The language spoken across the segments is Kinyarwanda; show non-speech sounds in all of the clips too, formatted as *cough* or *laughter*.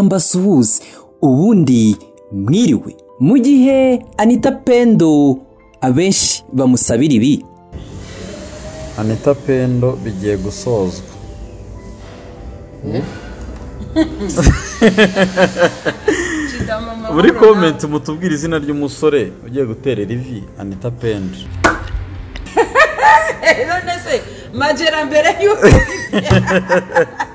reka mbasuhuze ubundi mwiriwe. Mu gihe anita pendo abenshi bamusabira ibi. Anita pendo bigiye gusozwa. Muri komenti mutubwire izina ry'umusore ugiye guterera ivi anita pendo. *laughs* None se magera mbere y'uko *laughs*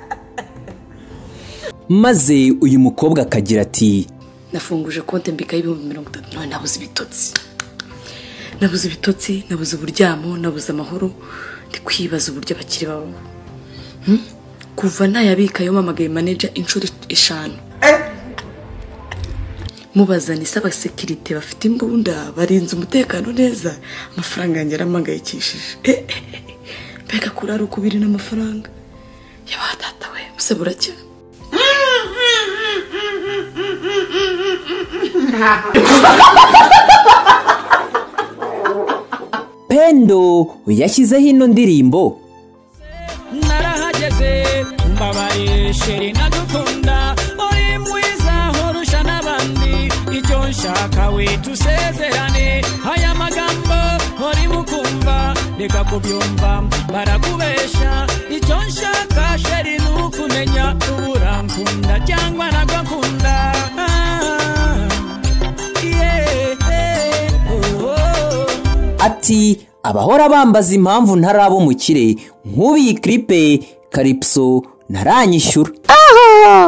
maze uyu mukobwa akagira ati nafunguje konti mbika y'ibihumbi mirongo itatu. None nabuze ibitotsi. Nabuze ibitotsi nabuze uburyamo nabuze amahoro. Ndi kwibaza uburyo abakiri babaho. Hmm? kuva ntayabika yo mpamagaye maneja inshuro eshanu. Mubazana isi abasekirite bafite imbunda? Barinze umutekano neza? Amafaranga yanjye yarampangayikishije Eh, eh, eh. mbega kurara ukubiri n'amafaranga? Yaba data we buse buracya pendo yashyizeho ino ndirimbo. Narahageze mbabaye sheri nagukunda uri mwiza horusha n'abandi. Icyo nshaka we tusezerane aya magambo uri mukumva reka kubyumva barakubesha. Icyo nshaka sheri ni ukumenya ubura nkunda cyangwa nagwa ati abahora bambaza impamvu ntari abo mukire nk'ubu iyi kiripe karipso ntaranyishyura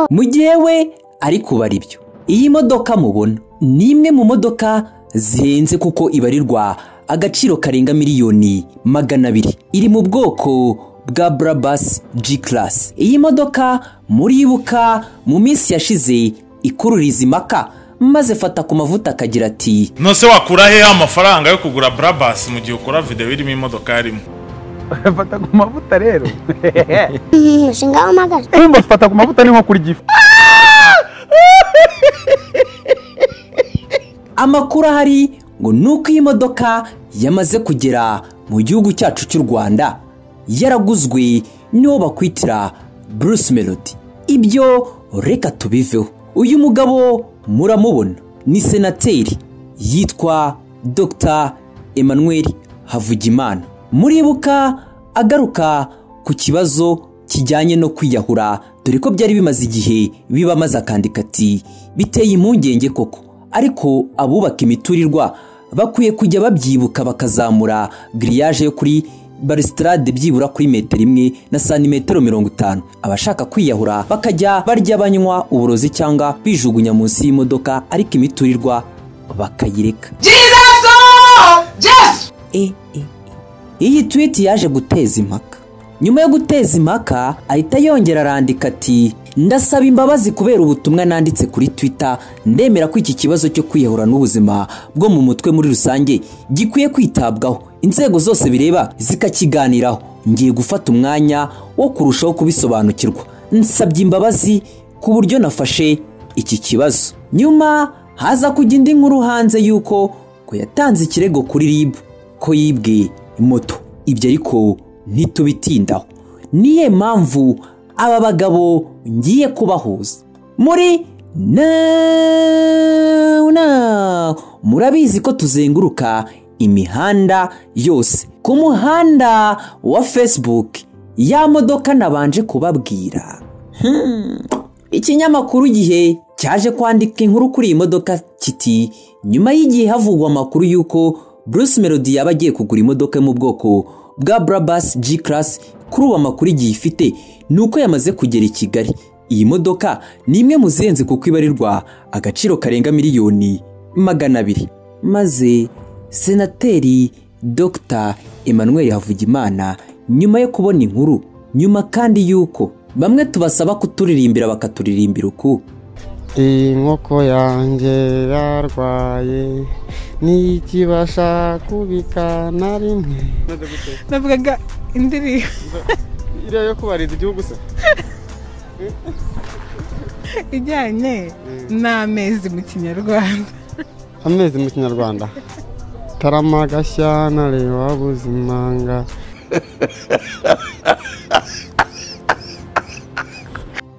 mu gihe we ari kubara ibyo. Iyi modoka mubona. Ni imwe mu modoka zihenze kuko ibarirwa agaciro karenga miliyoni magana abiri. Iri mu bwoko bwa burabasi G class iyi modoka muribuka mu minsi yashize ikururiza impaka. Maze fata ku mavuta akagira ati nose wakura hehe amafaranga yo kugura burabasi mu gihe ukora videwo irimo imodoka yarimo? *laughs* Fata ku mavuta rero. *laughs* Umushinga w'amagara urumva fata ku mavuta ni nko kuri gifu *laughs* amakuru ahari ngo ni uko iyi modoka yamaze kugera mu gihugu cyacu cy'u rwanda. Yaraguzwe niwo bakwitira bruce melody. Ibyo reka tubiveho. Uyu mugabo muramubona. Ni senateri yitwa dr. Emmanuel havugimana. Muribuka agaruka ku kibazo kijyanye no kwiyahura dore ko byari bimaze igihe biba maze akandika ati biteye impungenge koko. Ariko abubaka imiturirwa bakwiye kujya babyibuka bakazamura giriyaje yo kuri barisitade byibura kuri metero imwe na santimetero mirongo itanu. Abashaka kwiyahura bakajya barya banywa uburozi cyangwa bijugunya munsi y'imodoka ariko imiturirwa bakayireka. E, e, e. iyi twiti yaje guteza impaka. Nyuma yo guteza impaka ahita yongera arandika ati ndasaba imbabazi kubera ubutumwa nanditse kuri twitter ndemera ko iki kibazo cyo kwiyahura n'ubuzima bwo mu mutwe muri rusange gikwiye kwitabwaho. Inzego zose bireba zikakiganiraho. Ngiye gufata umwanya wo kurushaho kubisobanukirwa. Nsabye imbabazi ku buryo nafashe iki kibazo. Nyuma haza kujya indi nkuru hanze y'uko ko yatanze ikirego kuri rib ko yibwe moto ibyo ariko ntitubitindaho. Niyo mpamvu aba bagabo ngiye kubahuza. Muri now murabizi ko tuzenguruka imihanda yose. Ku muhanda wa facebook ya modoka nabanje kubabwira. Hmm. ikinyamakuru igihe cyaje kwandika inkuru kuri iyi modoka kiti nyuma y'igihe havugwa amakuru y'uko bruce melody yaba agiye kugura imodoka yo mu bwoko bwa brabus g class kuri ubu amakuru igihe ifite ni uko yamaze kugera i kigali. Iyi modoka ni imwe mu zihenze kuko ibarirwa agaciro karenga miliyoni magana abiri. Maze senateri dr. Emmanuel havugimana nyuma yo kubona inkuru nyuma kandi y'uko bamwe tubasaba kuturirimbira bakaturirimbira uku? Iyi nkoko yanjye yarwaye ntikibasha kubika na rimwe. Navugaga indirimbo. Iriya yo kubariza igihugu se? Ijyanye n'amezi mu kinyarwanda. Amezi mu kinyarwanda. Karama gashyantare wabuze impanga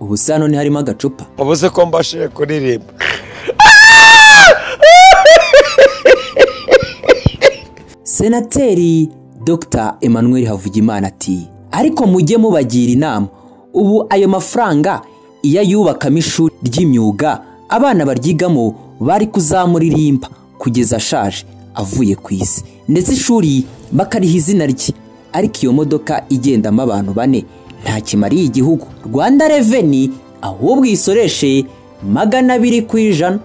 ubu se hano harimo agacupa. Ubu se ko mbashije kuririmba. Senateri dr. Emmanuel havugimana ati ariko mujye mubagira inama. Ubu ayo mafaranga iyo ayubakamo ishuri ry'imyuga abana baryigamo bari kuzamuririmba kugeza ashaje. Avuye ku isi. Ndetse ishuri bakariha izina rye. Ariko iyo modoka igendamo abantu bane nta kimariye igihugu. Rwanda reveni ahubwo isoreshe magana abiri ku ijana.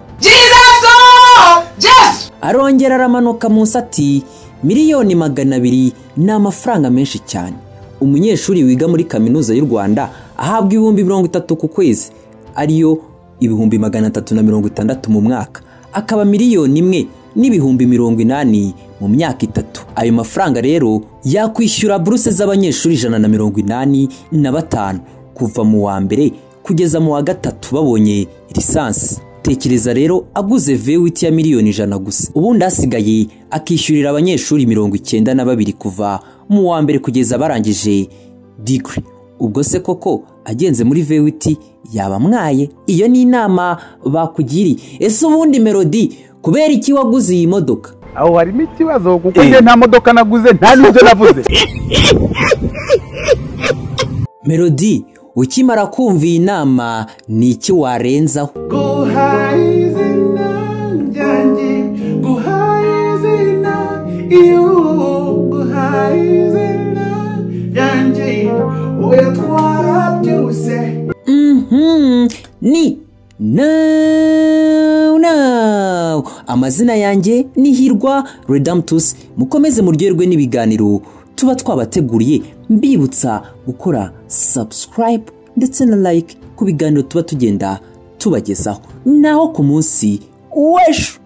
Arongera aramanuka munsi ati miliyoni magana abiri ni amafaranga menshi cyane. Umunyeshuri wiga muri kaminuza y'u rwanda ahabwa ibihumbi mirongo itatu ku kwezi. Ariyo ibihumbi magana atatu na mirongo itandatu mu mwaka. Akaba miliyoni imwe. N'ibihumbi mirongo inani mu myaka itatu. Ayo mafaranga rero yakwishyura buruse z'abanyeshuri ijana na mirongo inani na batanu. Kuva mu wa mbere kugeza mu wa gatatu babonye lisansi. Tekereza rero aguze vewiti ya miliyoni ijana gusa. Ubundi hasigaye akishyurira abanyeshuri mirongo icyenda na babiri kuva mu wa mbere kugeza barangije digiri ubwo se koko agenze muri vewiti yaba amwaye iyo ni inama bakugiriye ese ubundi melodi kubera iki waguze iyi modoka? Aho harimo ikibazo kuko njye nta modoka naguze nta n'ibyo navuze. Melodi ukimara kumva iyi nama ni iki warenzaho? Guhaye izina ryanjye guhaye izina iyo Mhm, ni now now amazina yanjye ni hirwa redamtus mukomeze muryoherwe n'ibiganiro. Tuba twabateguriye mbibutsa gukora subscribe ndetse na like ku biganiro tuba tugenda tubagezaho. Naho ku munsi w'ejo.